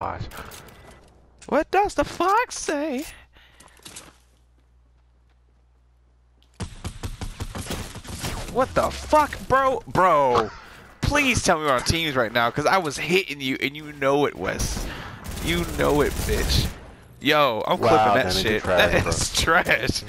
gosh. What does the fox say? What the fuck, bro? Bro, please tell me we're on teams right now, because I was hitting you, and you know it, Wes. You know it, bitch. Yo, I'm Wow, clipping that shit. trash, that bro. is trash.